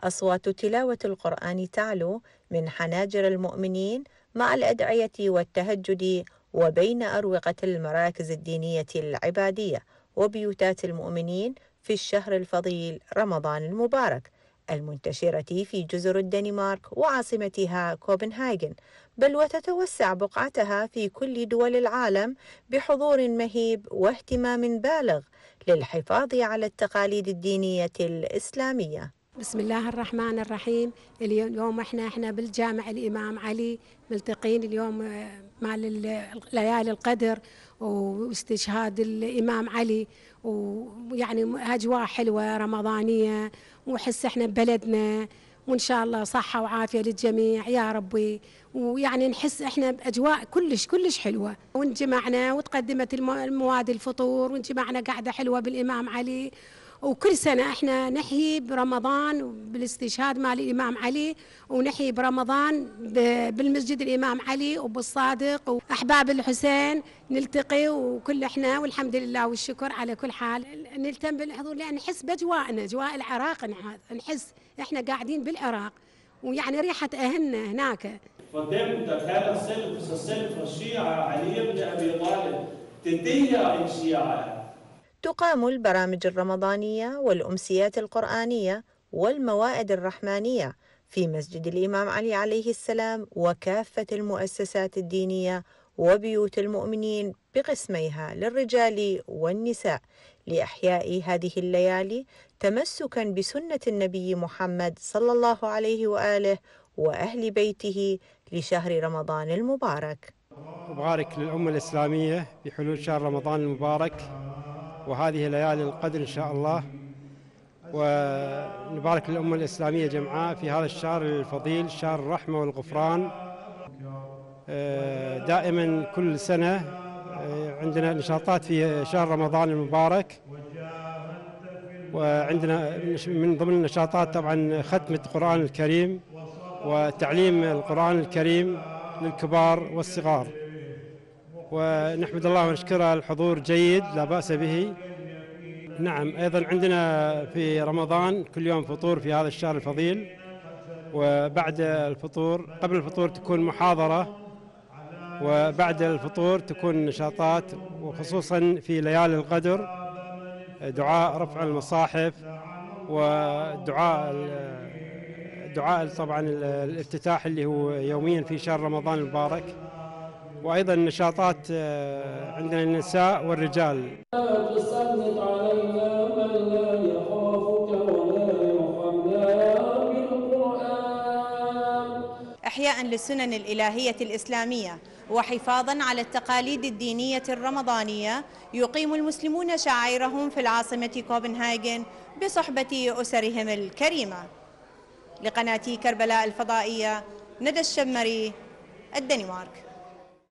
أصوات تلاوة القرآن تعلو من حناجر المؤمنين مع الأدعية والتهجد وبين أروقة المراكز الدينية العبادية وبيوتات المؤمنين في الشهر الفضيل رمضان المبارك. المنتشرة في جزر الدنمارك وعاصمتها كوبنهاجن بل وتتوسع بقعتها في كل دول العالم بحضور مهيب واهتمام بالغ للحفاظ على التقاليد الدينية الإسلامية. بسم الله الرحمن الرحيم. اليوم إحنا إحنا بالجامع الإمام علي ملتقين اليوم آه، مع ليالي القدر واستشهاد الإمام علي. ويعني أجواء حلوة رمضانية وحس إحنا ببلدنا وإن شاء الله صحة وعافية للجميع. يا ربي. ويعني نحس إحنا بأجواء كلش كلش حلوة. وانجمعنا وتقدمت المواد الفطور وانجمعنا قاعدة حلوة بالإمام علي. وكل سنة إحنا نحيي برمضان بالاستشهاد مال الإمام علي ونحيي برمضان بالمسجد الإمام علي وبالصادق وأحباب الحسين نلتقي وكل إحنا والحمد لله والشكر على كل حال. نلتم بالحضور لأن نحس بأجواءنا أجواء العراق نحس إحنا قاعدين بالعراق ويعني ريحة أهلنا هناك. فدمت هذا الصلب الصلب الشيعة علي بن أبي طالب تنتهي الشيعة تقام البرامج الرمضانية والأمسيات القرآنية والموائد الرحمانية في مسجد الإمام علي عليه السلام وكافة المؤسسات الدينية وبيوت المؤمنين بقسميها للرجال والنساء لإحياء هذه الليالي تمسكا بسنة النبي محمد صلى الله عليه وآله وأهل بيته لشهر رمضان المبارك. مبارك للأمة الإسلامية بحلول شهر رمضان المبارك. وهذه ليالي القدر إن شاء الله. ونبارك للأمة الإسلامية جمعاء في هذا الشهر الفضيل شهر الرحمة والغفران. آه، دائما كل سنة آه، عندنا نشاطات في شهر رمضان المبارك. وعندنا من ضمن النشاطات طبعا ختمة القرآن الكريم وتعليم القرآن الكريم للكبار والصغار. ونحمد الله ونشكره الحضور جيد لا بأس به. نعم أيضا عندنا في رمضان كل يوم فطور في هذا الشهر الفضيل. وبعد الفطور قبل الفطور تكون محاضرة وبعد الفطور تكون نشاطات وخصوصا في ليالي القدر دعاء رفع المصاحف ودعاء دعاء طبعا الافتتاح اللي هو يوميا في شهر رمضان المبارك. وأيضا نشاطات آه، عندنا النساء والرجال. إحياء للسنن الإلهية الإسلامية وحفاظا على التقاليد الدينية الرمضانية يقيم المسلمون شعائرهم في العاصمة كوبنهاجن بصحبة أسرهم الكريمة. لقناة كربلاء الفضائية ندى الشمري الدنمارك.